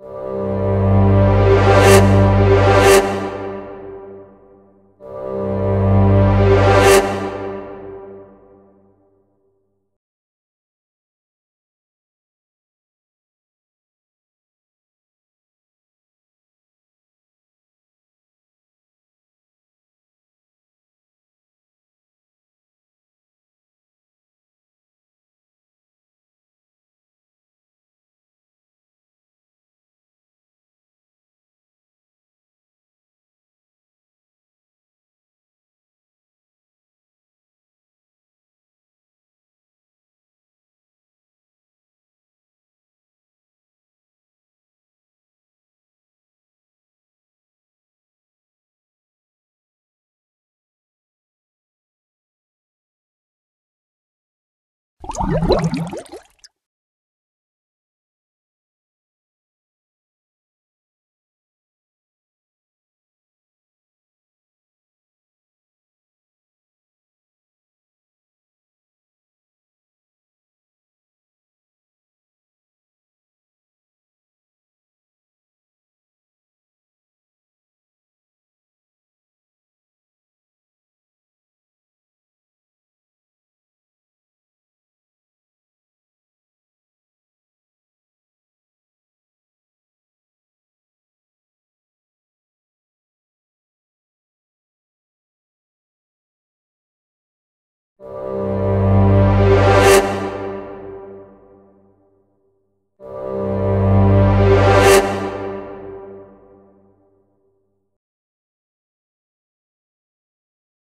you you you